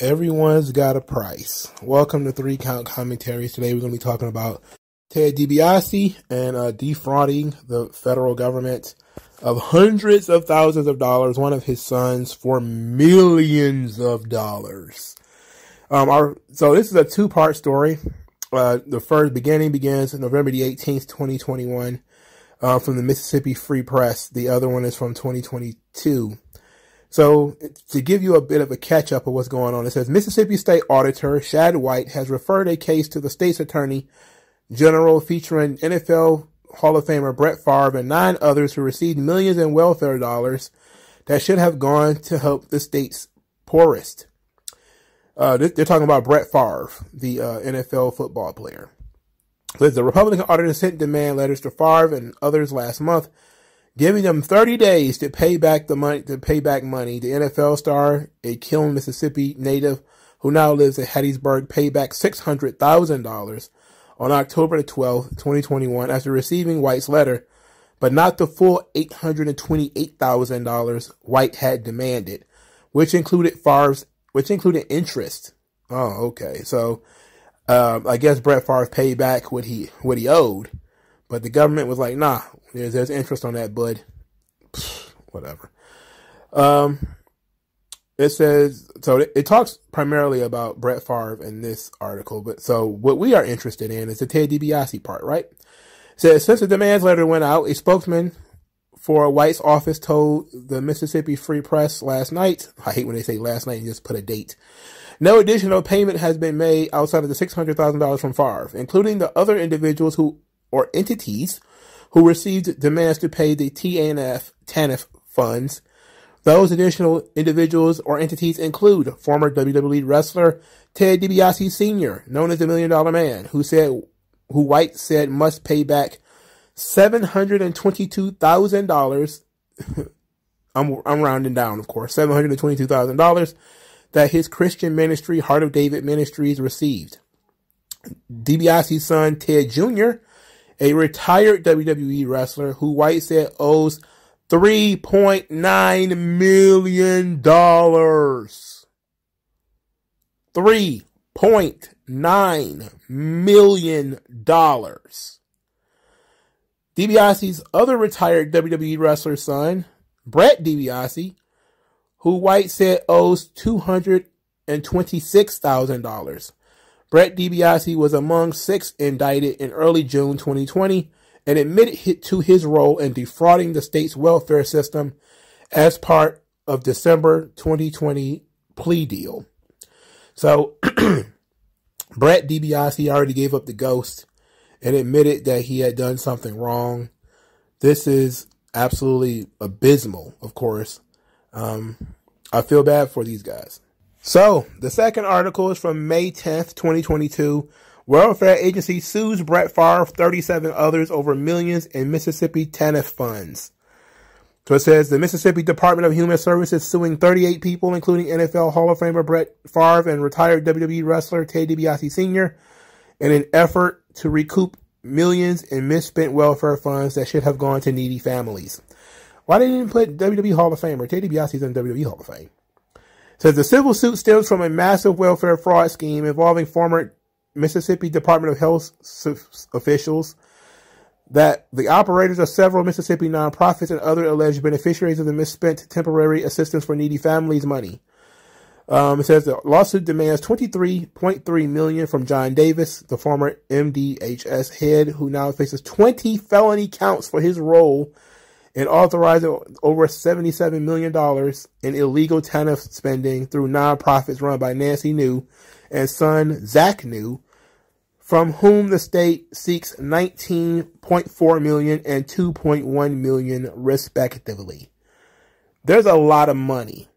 Everyone's got a price. Welcome to Three Count Commentaries. Today we're going to be talking about Ted DiBiase and uh, defrauding the federal government of hundreds of thousands of dollars, one of his sons, for millions of dollars. Um, our, so this is a two-part story. Uh, the first beginning begins November the 18th, 2021, uh, from the Mississippi Free Press. The other one is from 2022. So to give you a bit of a catch up of what's going on, it says Mississippi State Auditor Shad White has referred a case to the state's attorney general featuring NFL Hall of Famer Brett Favre and nine others who received millions in welfare dollars that should have gone to help the state's poorest. Uh, they're talking about Brett Favre, the uh, NFL football player. So the Republican auditor sent demand letters to Favre and others last month giving them 30 days to pay back the money to pay back money. The NFL star, a Kiln, Mississippi native who now lives in Hattiesburg, paid back $600,000 on October 12, 2021 after receiving White's letter, but not the full $828,000 White had demanded, which included Favre's which included interest. Oh, okay. So um, I guess Brett Favre paid back what he what he owed, but the government was like, "Nah, there's, there's interest on that, bud. Whatever. Um, it says so. It, talks primarily about Brett Favre in this article, but so what we are interested in is the Ted DiBiase part, right? It says since the demands letter went out, a spokesman for White's office told the Mississippi Free Press last night. I hate when they say last night and just put a date. No additional payment has been made outside of the six hundred thousand dollars from Favre, including the other individuals who or entities who received demands to pay the TANF, TANF funds. Those additional individuals or entities include former WWE wrestler Ted DiBiase Sr., known as the Million Dollar Man, who said, who White said must pay back seven hundred and twenty-two thousand dollars. I'm I'm rounding down, of course, seven hundred and twenty-two thousand dollars that his Christian ministry, Heart of David Ministries, received. DiBiase's son Ted Jr a retired WWE wrestler who White said owes $3.9 million. $3.9 million. DiBiase's other retired WWE wrestler son, Brett DiBiase, who White said owes $226,000. Brett DiBiase was among six indicted in early June 2020 and admitted to his role in defrauding the state's welfare system as part of December 2020 plea deal. So, Brett DiBiase already gave up the ghost and admitted that he had done something wrong. This is absolutely abysmal, of course. Um, I feel bad for these guys. So, the second article is from May 10th, 2022. Welfare Agency sues Brett Favre, 37 others over millions in Mississippi TANF funds. So it says the Mississippi Department of Human Services suing 38 people, including NFL Hall of Famer Brett Favre and retired WWE wrestler Ted DiBiase Sr., in an effort to recoup millions in misspent welfare funds that should have gone to needy families. Why didn't put WWE Hall of Famer? Ted DiBiase is in WWE Hall of Fame. Says the civil suit stems from a massive welfare fraud scheme involving former Mississippi Department of Health officials that the operators of several Mississippi nonprofits and other alleged beneficiaries of the misspent temporary assistance for needy families money. Um, it says the lawsuit demands 23.3 million from John Davis, the former MDHS head, who now faces 20 felony counts for his role and authorizing over $77 million in illegal TANF spending through nonprofits run by Nancy New and son Zach New, from whom the state seeks 19.4 million and 2.1 million respectively. There's a lot of money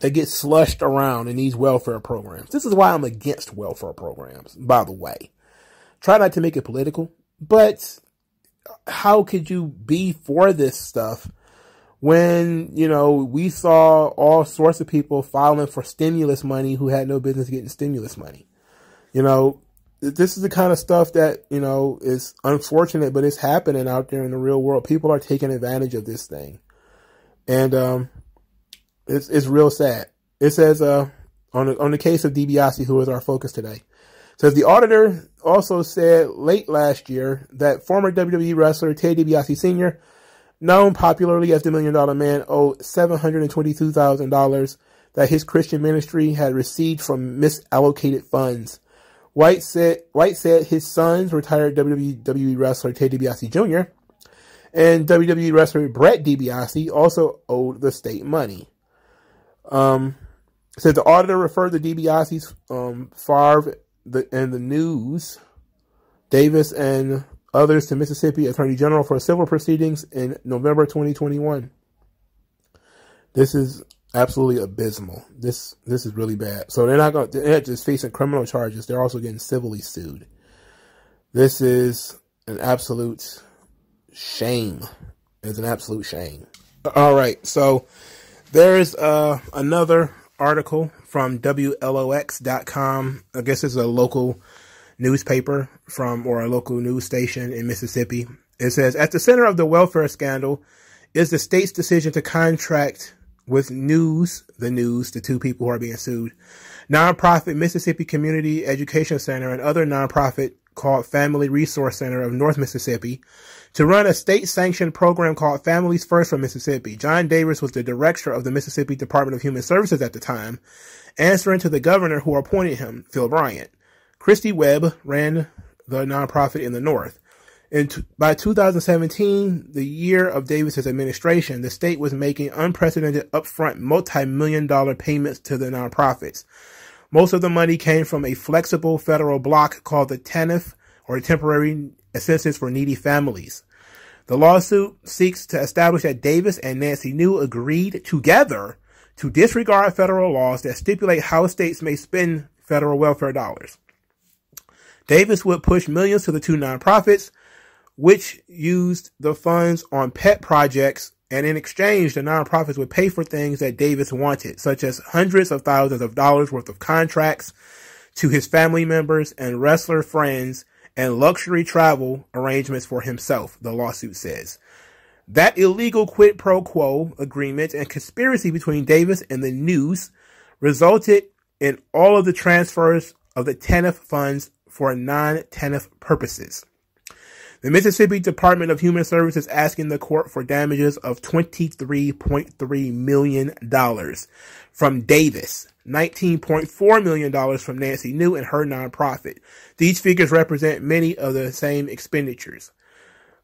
that gets slushed around in these welfare programs. This is why I'm against welfare programs, by the way. Try not to make it political, but how could you be for this stuff when, you know, we saw all sorts of people filing for stimulus money who had no business getting stimulus money? You know, this is the kind of stuff that, you know, is unfortunate, but it's happening out there in the real world. People are taking advantage of this thing. And, um, it's, it's real sad. It says, uh, on the, on the case of DiBiase, who is our focus today. Says the auditor also said late last year that former WWE wrestler Ted DiBiase Sr., known popularly as the Million Dollar Man, owed $722,000 that his Christian ministry had received from misallocated funds. White said White said his sons, retired WWE wrestler Ted DiBiase Jr. and WWE wrestler Brett DiBiase, also owed the state money. Um, said the auditor referred to DiBiase's um, Favre the, and the news, Davis and others to Mississippi Attorney General for civil proceedings in November 2021. This is absolutely abysmal. This this is really bad. So they're not going. They're not just facing criminal charges. They're also getting civilly sued. This is an absolute shame. It's an absolute shame. All right. So there's uh, another article from WLOX.com. I guess it's a local newspaper from or a local news station in Mississippi. It says at the center of the welfare scandal is the state's decision to contract with News, the News, the two people who are being sued, nonprofit Mississippi Community Education Center, and other nonprofit called Family Resource Center of North Mississippi to run a state sanctioned program called Families First for Mississippi. John Davis was the director of the Mississippi Department of Human Services at the time, answering to the governor who appointed him, Phil Bryant. Christy Webb ran the nonprofit in the North. And by 2017, the year of Davis's administration, the state was making unprecedented upfront multi-million dollar payments to the nonprofits. Most of the money came from a flexible federal block called the TANF, or Temporary Assistance for Needy Families. The lawsuit seeks to establish that Davis and Nancy New agreed together to disregard federal laws that stipulate how states may spend federal welfare dollars. Davis would push millions to the two nonprofits, which used the funds on pet projects. And in exchange, the nonprofits would pay for things that Davis wanted, such as hundreds of thousands of dollars worth of contracts to his family members and wrestler friends and luxury travel arrangements for himself, the lawsuit says. That illegal quid pro quo agreement and conspiracy between Davis and the news resulted in all of the transfers of the TANF funds for non-TANF purposes. The Mississippi Department of Human Services is asking the court for damages of $23.3 million from Davis, $19.4 million from Nancy New and her nonprofit. These figures represent many of the same expenditures.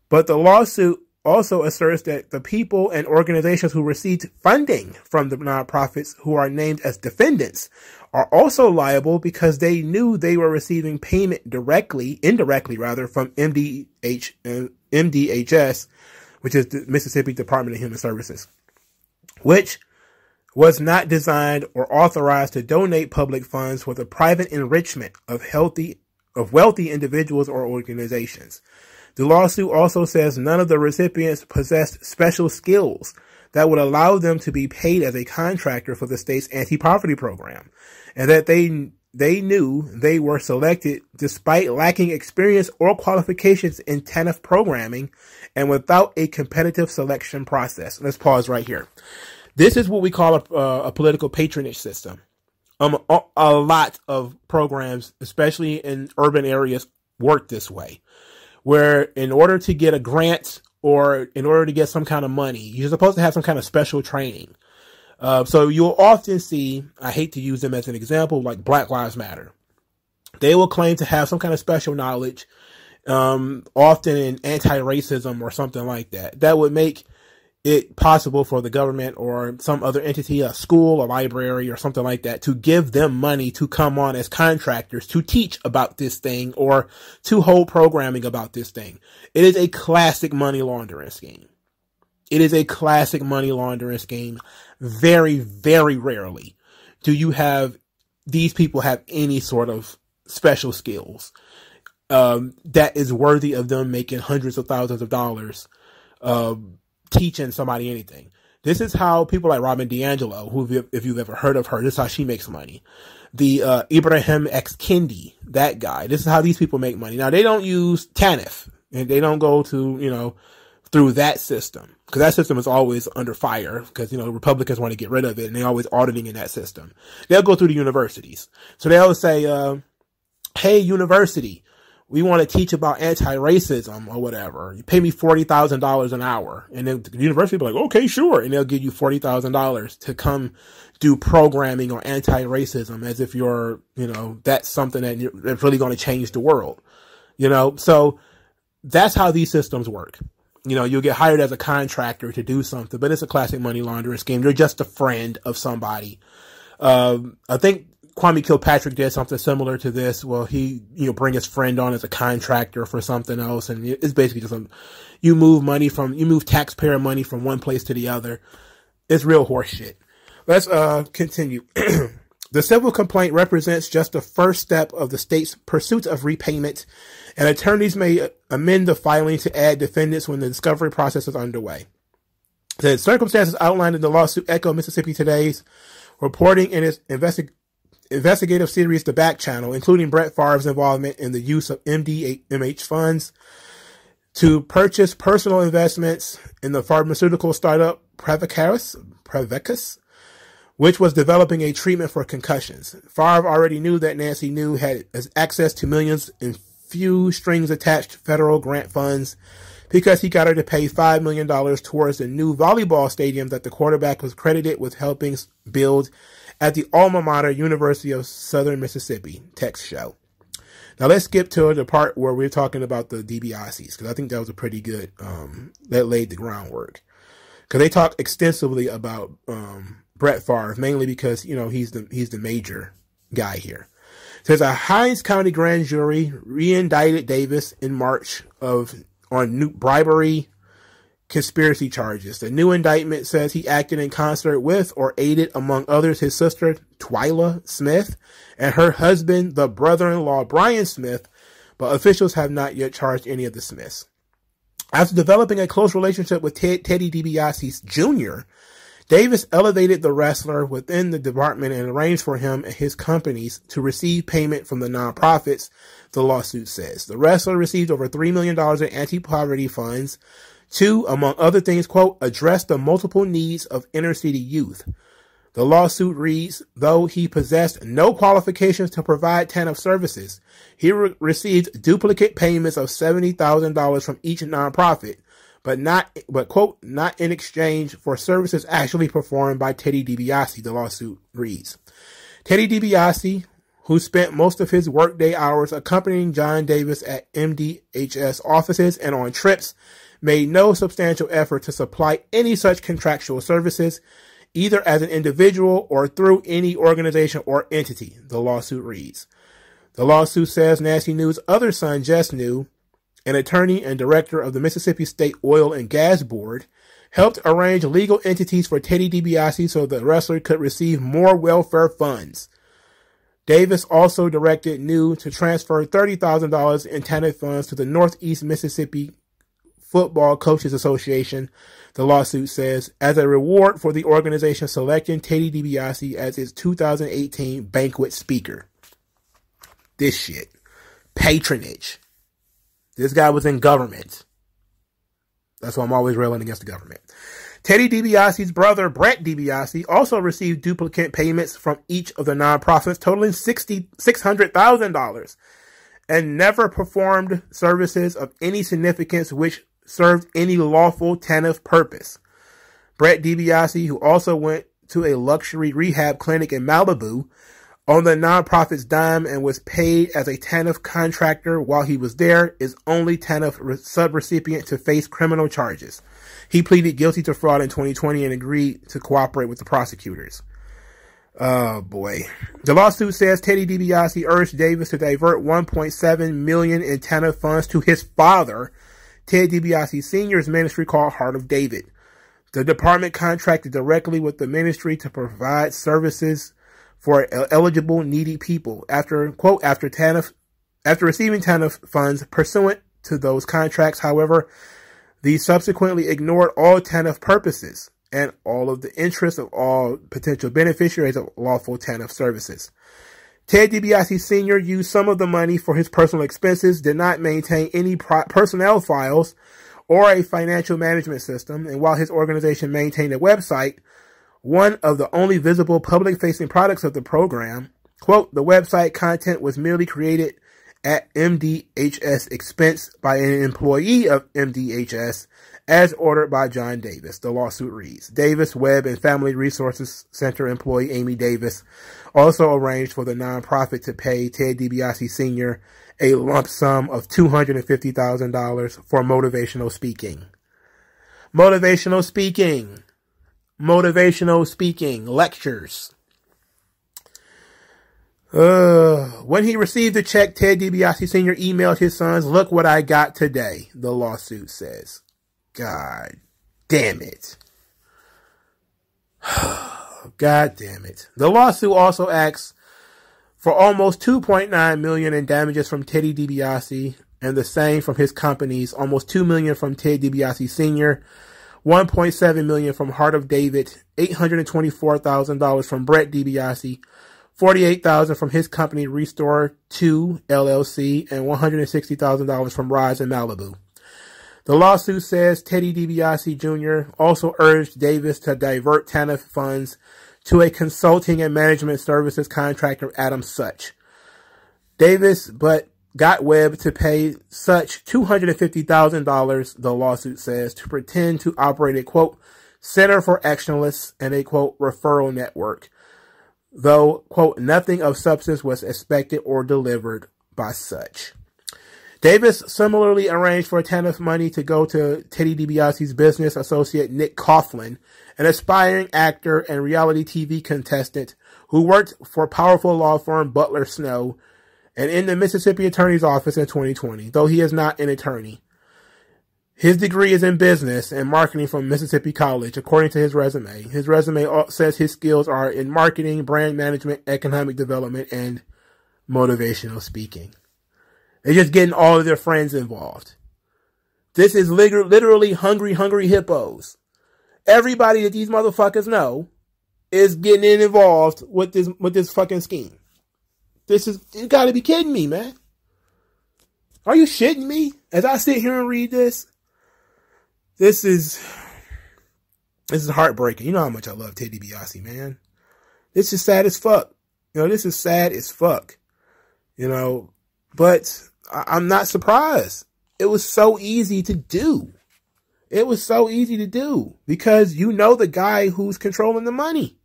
But the lawsuit also asserts that the people and organizations who received funding from the nonprofits who are named as defendants are also liable because they knew they were receiving payment directly, indirectly rather, from MDH, MDHS, which is the Mississippi Department of Human Services, which was not designed or authorized to donate public funds for the private enrichment of healthy, of wealthy individuals or organizations. The lawsuit also says none of the recipients possessed special skills that would allow them to be paid as a contractor for the state's anti-poverty program and that they they knew they were selected despite lacking experience or qualifications in TANF programming and without a competitive selection process. Let's pause right here. This is what we call a, uh, a political patronage system. Um, a, a lot of programs, especially in urban areas, work this way, where in order to get a grant or in order to get some kind of money, you're supposed to have some kind of special training. Uh, so you'll often see, I hate to use them as an example, like Black Lives Matter. They will claim to have some kind of special knowledge, um, often in anti-racism or something like that. That would make it possible for the government or some other entity, a school, a library, or something like that, to give them money to come on as contractors to teach about this thing or to hold programming about this thing. It is a classic money laundering scheme. It is a classic money laundering scheme. Very, very rarely do you have these people have any sort of special skills um, that is worthy of them making hundreds of thousands of dollars um, teaching somebody anything. This is how people like Robin DiAngelo, who if you've ever heard of her, this is how she makes money. The uh, Ibrahim X Kendi, that guy. This is how these people make money. Now they don't use TANF, and they don't go to you know through that system. because that system is always under fire because, you know, Republicans want to get rid of it and they're always auditing in that system. They'll go through the universities. So they'll say, uh, hey, university, we want to teach about anti-racism or whatever. You pay me $40,000 an hour. And then the university will be like, okay, sure. And they'll give you $40,000 to come do programming on anti-racism as if you're, you know, that's something that that's really going to change the world. You know, so that's how these systems work. You know, you'll get hired as a contractor to do something, but it's a classic money laundering scheme. You're just a friend of somebody. Um, I think Kwame Kilpatrick did something similar to this. Well, he, you know, bring his friend on as a contractor for something else. And it's basically just a, you move money from, you move taxpayer money from one place to the other. It's real horseshit. Let's, uh, continue. the civil complaint represents just the first step of the state's pursuit of repayment, and attorneys may amend the filing to add defendants when the discovery process is underway. The circumstances outlined in the lawsuit echo Mississippi Today's reporting in its investigation investigative series The Back Channel, including Brett Favre's involvement in the use of MDMH funds to purchase personal investments in the pharmaceutical startup Prevacus, Prevacus, which was developing a treatment for concussions. Favre already knew that Nancy New had access to millions in few strings attached federal grant funds because he got her to pay $5 million towards the new volleyball stadium that the quarterback was credited with helping build at the alma mater University of Southern Mississippi text show. Now let's skip to the part where we're talking about the DiBiase's because I think that was a pretty good um, that laid the groundwork because they talk extensively about um, Brett Favre mainly because you know he's the he's the major guy here. Says a Hinds County grand jury re-indicted Davis in March of on new bribery, conspiracy charges. The new indictment says he acted in concert with or aided, among others, his sister, Twyla Smith, and her husband, the brother-in-law, Brian Smith, but officials have not yet charged any of the Smiths. After developing a close relationship with Ted, Teddy DiBiase Jr., Davis elevated the wrestler within the department and arranged for him and his companies to receive payment from the nonprofits, the lawsuit says. The wrestler received over $3 million in anti-poverty funds, to, among other things, quote, address the multiple needs of inner city youth. The lawsuit reads, though he possessed no qualifications to provide TANF services, he re- received duplicate payments of $70,000 from each nonprofit, but not, but quote, not in exchange for services actually performed by Teddy DiBiase, the lawsuit reads. Teddy DiBiase, who spent most of his workday hours accompanying John Davis at MDHS offices and on trips made no substantial effort to supply any such contractual services, either as an individual or through any organization or entity, the lawsuit reads. The lawsuit says Nancy New's other son, Jess New, an attorney and director of the Mississippi State Oil and Gas Board, helped arrange legal entities for Teddy DiBiase so the wrestler could receive more welfare funds. Davis also directed New to transfer $30,000 in TANF funds to the Northeast Mississippi Football Coaches Association, the lawsuit says, as a reward for the organization selecting Teddy DiBiase as its 2018 banquet speaker. This shit. Patronage. This guy was in government. That's why I'm always railing against the government. Teddy DiBiase's brother, Brett DiBiase, also received duplicate payments from each of the nonprofits totaling $600,000 and never performed services of any significance which served any lawful TANF purpose. Brett DiBiase, who also went to a luxury rehab clinic in Malibu on the nonprofit's dime and was paid as a TANF contractor while he was there, is only TANF subrecipient to face criminal charges. He pleaded guilty to fraud in 2020 and agreed to cooperate with the prosecutors. Oh boy. The lawsuit says Teddy DiBiase urged Davis to divert 1.7 million in TANF funds to his father Ted DiBiase Sr.'s ministry called Heart of David. The department contracted directly with the ministry to provide services for eligible needy people. After, quote, after TANF, after receiving TANF funds pursuant to those contracts, however, these subsequently ignored all TANF purposes and all of the interests of all potential beneficiaries of lawful TANF services. Ted DiBiase Sr. used some of the money for his personal expenses, did not maintain any personnel files or a financial management system. And while his organization maintained a website, one of the only visible public facing products of the program, quote, the website content was merely created at MDHS expense by an employee of MDHS as ordered by John Davis. The lawsuit reads Davis Webb and Family Resources Center employee Amy Davis also arranged for the nonprofit to pay Ted DiBiase Sr. a lump sum of $250,000 for motivational speaking. Motivational speaking. Motivational speaking. Lectures. Uh, when he received the check, Ted DiBiase Sr. emailed his sons, look what I got today, the lawsuit says. God damn it. God damn it. The lawsuit also asks for almost 2.9 million in damages from Teddy DiBiase and the same from his companies, almost 2 million from Ted DiBiase Sr., 1.7 million from Heart of David, $824,000 from Brett DiBiase, 48,000 from his company Restore 2 LLC and $160,000 from Rise in Malibu. The lawsuit says Teddy DiBiase Jr. also urged Davis to divert TANF funds to a consulting and management services contractor, Adam Such. Davis, but got Webb to pay Such $250,000, the lawsuit says, to pretend to operate a quote, Center for Actionalists and a quote, referral network though, quote, nothing of substance was expected or delivered by such. Davis similarly arranged for TANF money to go to Teddy DiBiase's business associate Nick Coughlin, an aspiring actor and reality TV contestant who worked for powerful law firm Butler Snow and in the Mississippi Attorney's Office in 2020, though he is not an attorney. His degree is in business and marketing from Mississippi College, according to his resume. His resume says his skills are in marketing, brand management, economic development, and motivational speaking. They're just getting all of their friends involved. This is literally hungry, hungry hippos. Everybody that these motherfuckers know is getting involved with this with this fucking scheme. This is you gotta be kidding me, man. Are you shitting me? As I sit here and read this, this is this is heartbreaking. You know how much I love Teddy DiBiase, man. This is sad as fuck. You know, this is sad as fuck. You know, but I- I'm not surprised. It was so easy to do. It was so easy to do because you know the guy who's controlling the money.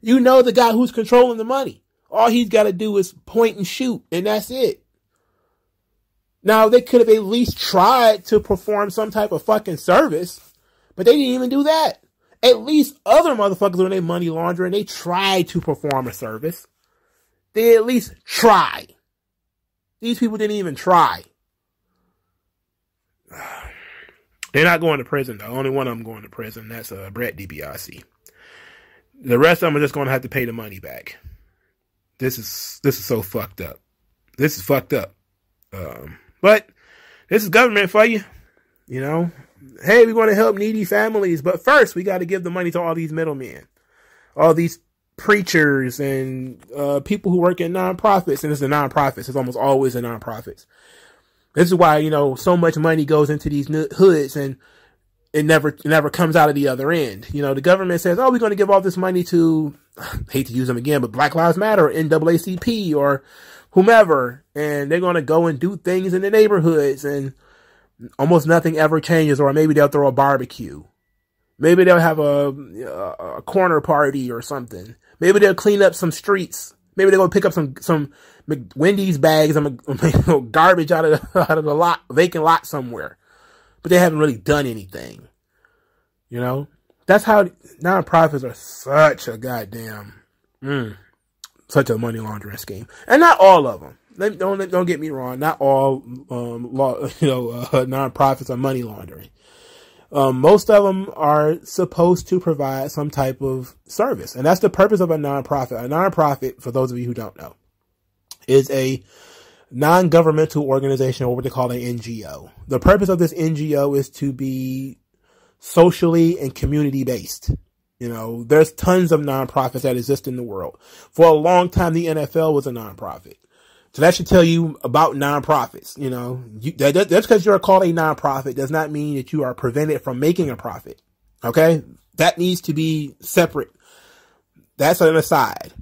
You know the guy who's controlling the money. All he's got to do is point and shoot, and that's it. Now, they could have at least tried to perform some type of fucking service, but they didn't even do that. At least other motherfuckers when they money laundering, they tried to perform a service. They at least try. These people didn't even try. They're not going to prison The Only one of them going to prison. That's uh, Brett DiBiase. The rest of them are just going to have to pay the money back. This is this is so fucked up. This is fucked up. Um, but this is government for you. You know, hey, we want to help needy families, but first we got to give the money to all these middlemen, all these preachers and uh, people who work in nonprofits. And it's the nonprofits. It's almost always the nonprofits. This is why you know so much money goes into these hoods and it never it never comes out of the other end. You know, the government says, "Oh, we're going to give all this money to I hate to use them again, but Black Lives Matter, or NAACP, or whomever, and they're going to go and do things in the neighborhoods, and almost nothing ever changes. Or maybe they'll throw a barbecue. Maybe they'll have a, a corner party or something. Maybe they'll clean up some streets. Maybe they're to pick up some some Wendy's bags and garbage out of the, out of the lot, vacant lot somewhere. But they haven't really done anything. You know, that's how nonprofits are such a goddamn. Mm such a money laundering scheme, and not all of them. Don't don't get me wrong. Not all um, law, you know uh, nonprofits are money laundering. Um, most of them are supposed to provide some type of service, and that's the purpose of a nonprofit. A nonprofit, for those of you who don't know, is a non-governmental organization, or what they call an NGO. The purpose of this NGO is to be socially and community based. You know, there's tons of nonprofits that exist in the world. For a long time, the NFL was a nonprofit. So that should tell you about nonprofits. You know, you, that, that, that's because you're called a nonprofit does not mean that you are prevented from making a profit. Okay. That needs to be separate. That's an aside.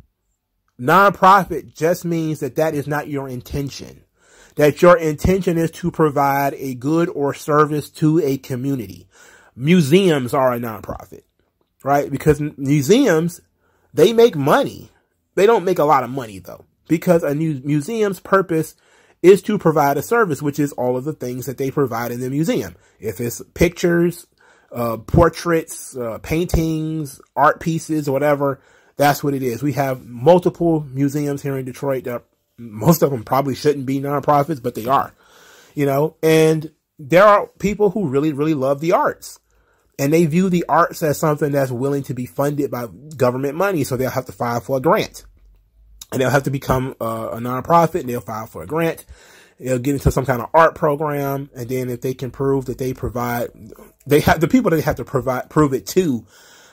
Nonprofit just means that that is not your intention. That your intention is to provide a good or service to a community. Museums are a nonprofit, right? Because museums, they make money. They don't make a lot of money though, because a new museum's purpose is to provide a service, which is all of the things that they provide in the museum. If it's pictures, uh, portraits, uh, paintings, art pieces, whatever, that's what it is. We have multiple museums here in Detroit that most of them probably shouldn't be nonprofits, but they are, you know, and there are people who really, really love the arts and they view the arts as something that's willing to be funded by government money. So they'll have to file for a grant and they'll have to become a nonprofit and they'll file for a grant. They'll get into some kind of art program. And then if they can prove that they provide, they have the people that they have to provide, prove it to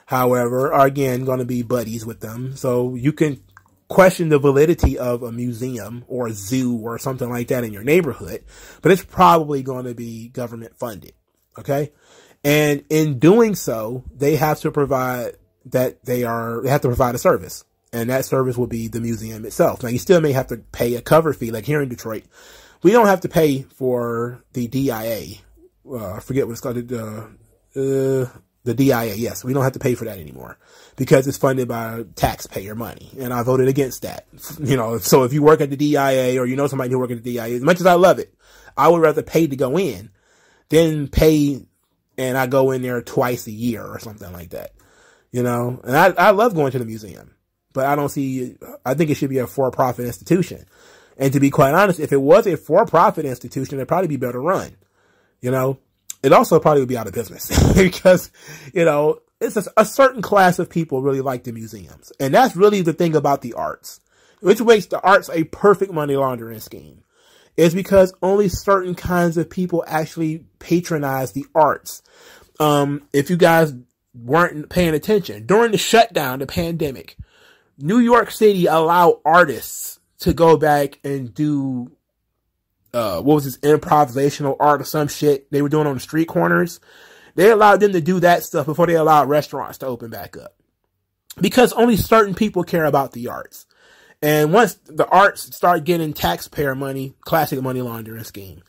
however, are again going to be buddies with them. So you can question the validity of a museum or a zoo or something like that in your neighborhood, but it's probably going to be government funded. Okay. And in doing so, they have to provide that they are, they have to provide a service and that service will be the museum itself. Now you still may have to pay a cover fee, like here in Detroit. We don't have to pay for the DIA. Uh, I forget what it's called. Uh, uh, the DIA, yes, we don't have to pay for that anymore because it's funded by taxpayer money. And I voted against that. You know, so if you work at the DIA or you know somebody who works at the DIA, as much as I love it, I would rather pay to go in than pay and I go in there twice a year or something like that. You know, and I, I love going to the museum, but I don't see, I think it should be a for-profit institution. And to be quite honest, if it was a for-profit institution, it'd probably be better run. You know, it also probably would be out of business because, you know, it's a, a, certain class of people really like the museums. And that's really the thing about the arts, which makes the arts a perfect money laundering scheme is because only certain kinds of people actually patronize the arts. Um, if you guys weren't paying attention during the shutdown, the pandemic, New York City allowed artists to go back and do uh, what was this improvisational art or some shit they were doing on the street corners. They allowed them to do that stuff before they allowed restaurants to open back up. Because only certain people care about the arts. And once the arts start getting taxpayer money, classic money laundering scheme,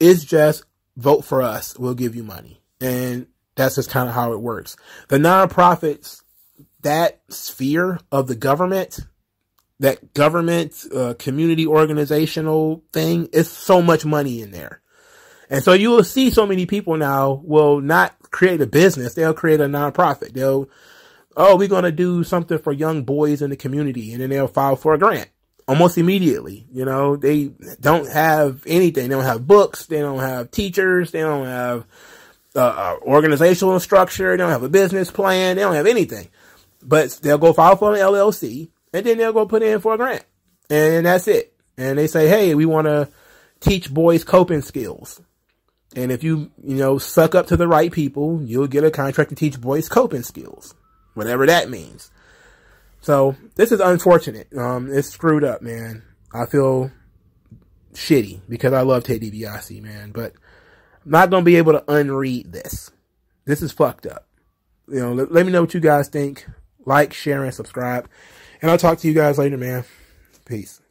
it's just vote for us. We'll give you money. And that's just kind of how it works. The nonprofits, that sphere of the government, that government, uh, community organizational thing is so much money in there. And so you will see so many people now will not create a business. They'll create a nonprofit. They'll, oh, we're going to do something for young boys in the community. And then they'll file for a grant almost immediately. You know, they don't have anything. They don't have books. They don't have teachers. They don't have uh, uh organizational structure. They don't have a business plan. They don't have anything. But they'll go file for an LLC and then they'll go put in for a grant. And that's it. And they say, hey, we want to teach boys coping skills. And if you, you know, suck up to the right people, you'll get a contract to teach boys coping skills. Whatever that means. So, this is unfortunate. Um, it's screwed up, man. I feel shitty because I love Ted DiBiase, man. But I'm not going to be able to unread this. This is fucked up. You know, let, let me know what you guys think. Like, share, and subscribe. And I'll talk to you guys later, man. Peace.